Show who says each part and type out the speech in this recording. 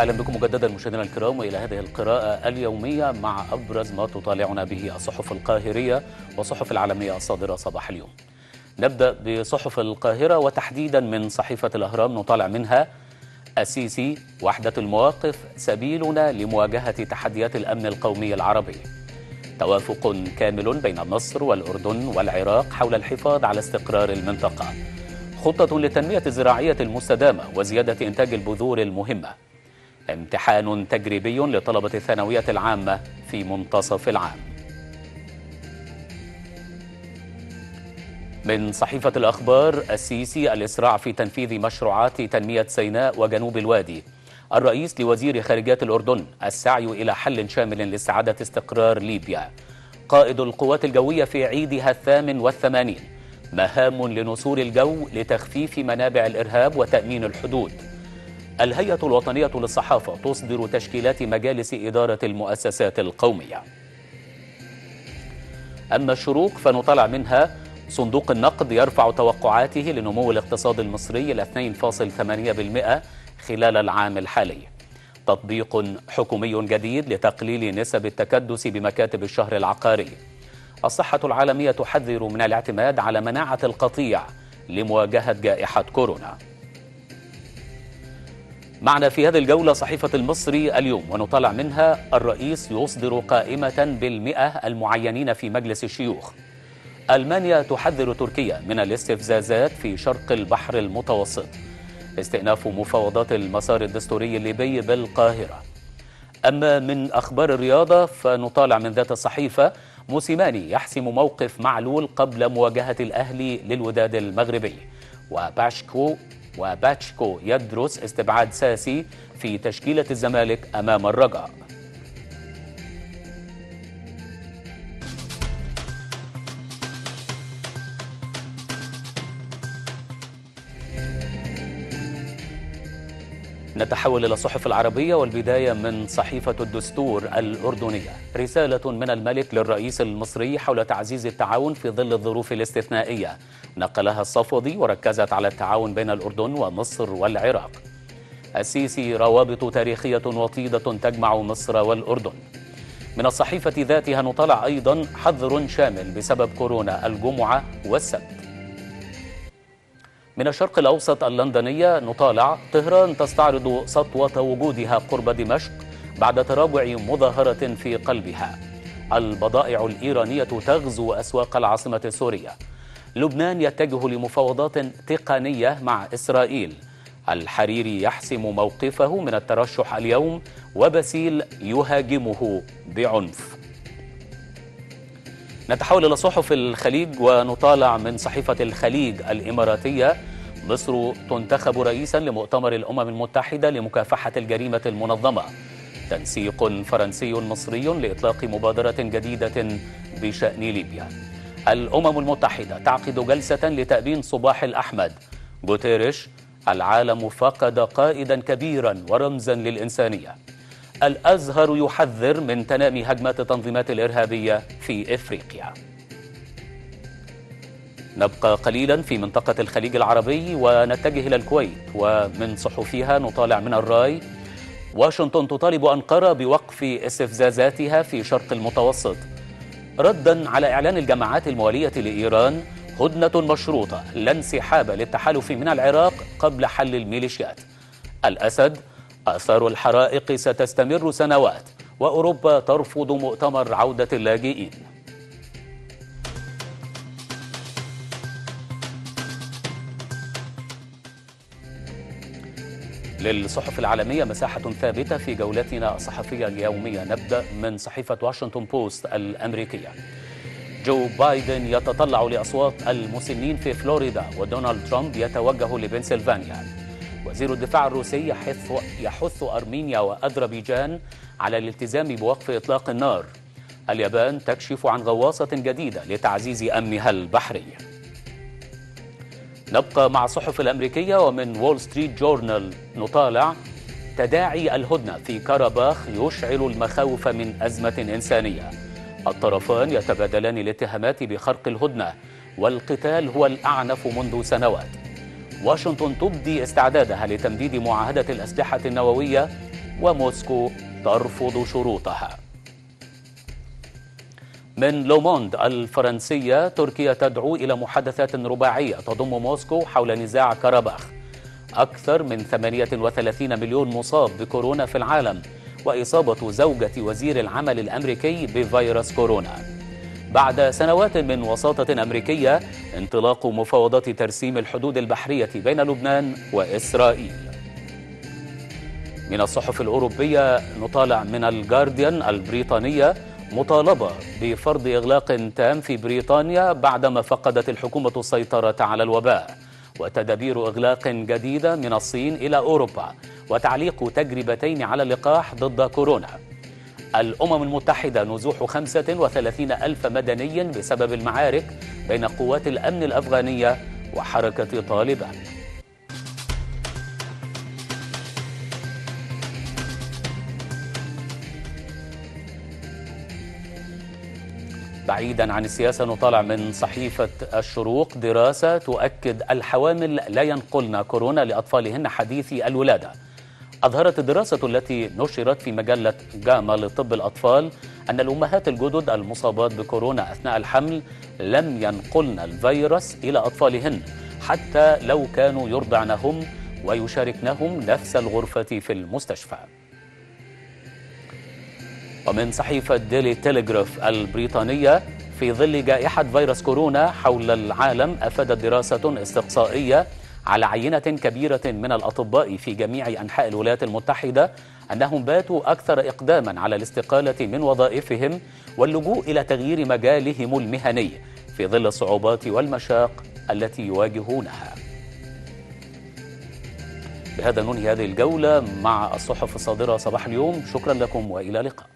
Speaker 1: أهلا بكم مجددا مشاهدينا الكرام وإلى هذه القراءة اليومية مع أبرز ما تطالعنا به الصحف القاهرية والصحف العالمية الصادرة صباح اليوم. نبدأ بصحف القاهرة وتحديدا من صحيفة الأهرام نطالع منها السيسي وحدة المواقف سبيلنا لمواجهة تحديات الأمن القومي العربي. توافق كامل بين مصر والأردن والعراق حول الحفاظ على استقرار المنطقة. خطة للتنمية الزراعية المستدامة وزيادة إنتاج البذور المهمة. امتحان تجريبي لطلبة الثانوية العامة في منتصف العام. من صحيفة الأخبار السيسي الإسراع في تنفيذ مشروعات تنمية سيناء وجنوب الوادي. الرئيس لوزير خارجية الأردن السعي إلى حل شامل لاستعادة استقرار ليبيا. قائد القوات الجوية في عيدها الثامن والثمانين. مهام لنسور الجو لتخفيف منابع الإرهاب وتأمين الحدود. الهيئة الوطنية للصحافة تصدر تشكيلات مجالس إدارة المؤسسات القومية. أما الشروق فنطلع منها صندوق النقد يرفع توقعاته لنمو الاقتصاد المصري إلى 2.8% خلال العام الحالي. تطبيق حكومي جديد لتقليل نسب التكدس بمكاتب الشهر العقاري. الصحة العالمية تحذر من الاعتماد على مناعة القطيع لمواجهة جائحة كورونا. معنا في هذه الجولة صحيفة المصري اليوم ونطلع منها الرئيس يصدر قائمة بالمئة المعينين في مجلس الشيوخ. ألمانيا تحذر تركيا من الاستفزازات في شرق البحر المتوسط. استئناف مفاوضات المسار الدستوري الليبي بالقاهرة. أما من أخبار الرياضة فنطالع من ذات الصحيفة. موسيماني يحسم موقف معلول قبل مواجهة الأهلي للوداد المغربي. وباشكو وباتشكو يدرس استبعاد ساسي في تشكيلة الزمالك أمام الرجاء. نتحول إلى الصحف العربية والبداية من صحيفة الدستور الأردنية. رسالة من الملك للرئيس المصري حول تعزيز التعاون في ظل الظروف الاستثنائية. نقلها الصفدي وركزت على التعاون بين الأردن ومصر والعراق. السيسي روابط تاريخية وطيدة تجمع مصر والأردن. من الصحيفة ذاتها نطلع أيضا حظر شامل بسبب كورونا الجمعة والسبت. من الشرق الأوسط اللندنية نطالع طهران تستعرض سطوة وجودها قرب دمشق بعد تراجع مظاهرة في قلبها. البضائع الإيرانية تغزو أسواق العاصمة السورية. لبنان يتجه لمفاوضات تقنية مع إسرائيل. الحريري يحسم موقفه من الترشح اليوم وبسيل يهاجمه بعنف. نتحول إلى صحف الخليج ونطالع من صحيفة الخليج الإماراتية. مصر تنتخب رئيسا لمؤتمر الأمم المتحدة لمكافحة الجريمة المنظمة. تنسيق فرنسي مصري لإطلاق مبادرة جديدة بشأن ليبيا. الأمم المتحدة تعقد جلسة لتأبين صباح الأحمد. جوتيريش العالم فقد قائدا كبيرا ورمزا للإنسانية. الأزهر يحذر من تنامي هجمات التنظيمات الإرهابية في إفريقيا. نبقى قليلا في منطقة الخليج العربي ونتجه إلى الكويت ومن صحفها نطالع من الرأي واشنطن تطالب أنقرة بوقف استفزازاتها في شرق المتوسط. ردا على إعلان الجماعات الموالية لإيران هدنة مشروطة لا انسحاب للتحالف من العراق قبل حل الميليشيات. الأسد آثار الحرائق ستستمر سنوات وأوروبا ترفض مؤتمر عودة اللاجئين. للصحف العالمية مساحة ثابتة في جولتنا الصحفية اليومية. نبدأ من صحيفة واشنطن بوست الأمريكية. جو بايدن يتطلع لأصوات المسنين في فلوريدا ودونالد ترامب يتوجه لبنسلفانيا. وزير الدفاع الروسي يحث, يحث أرمينيا وأذربيجان على الالتزام بوقف إطلاق النار. اليابان تكشف عن غواصة جديدة لتعزيز أمنها البحري. نبقى مع الصحف الأمريكية ومن وول ستريت جورنال نطالع تداعي الهدنة في كاراباخ يشعل المخاوف من أزمة إنسانية. الطرفان يتبادلان الاتهامات بخرق الهدنة والقتال هو الأعنف منذ سنوات. واشنطن تبدي استعدادها لتمديد معاهدة الأسلحة النووية وموسكو ترفض شروطها. من لوموند الفرنسية تركيا تدعو إلى محادثات رباعية تضم موسكو حول نزاع كرباخ أكثر من 38 مليون مصاب بكورونا في العالم وإصابة زوجة وزير العمل الأمريكي بفيروس كورونا. بعد سنوات من وساطة أمريكية انطلاق مفاوضات ترسيم الحدود البحرية بين لبنان وإسرائيل. من الصحف الأوروبية نطالع من الجارديان البريطانية مطالبة بفرض إغلاق تام في بريطانيا بعدما فقدت الحكومة السيطرة على الوباء. وتدابير إغلاق جديدة من الصين إلى أوروبا. وتعليق تجربتين على اللقاح ضد كورونا. الأمم المتحدة نزوح 35 ألف مدني بسبب المعارك بين قوات الأمن الأفغانية وحركة طالبان. بعيدا عن السياسة نطالع من صحيفة الشروق. دراسة تؤكد الحوامل لا ينقلن كورونا لأطفالهن حديثي الولادة. أظهرت الدراسة التي نشرت في مجلة جاما لطب الأطفال أن الأمهات الجدد المصابات بكورونا أثناء الحمل لم ينقلن الفيروس إلى أطفالهن حتى لو كانوا يرضعنهم ويشاركنهم نفس الغرفة في المستشفى. ومن صحيفة ديلي تيليغراف البريطانية في ظل جائحة فيروس كورونا حول العالم أفادت دراسة استقصائية على عينة كبيرة من الأطباء في جميع أنحاء الولايات المتحدة أنهم باتوا أكثر إقداما على الاستقالة من وظائفهم واللجوء إلى تغيير مجالهم المهني في ظل الصعوبات والمشاق التي يواجهونها. بهذا ننهي هذه الجولة مع الصحف الصادرة صباح اليوم. شكرا لكم وإلى اللقاء.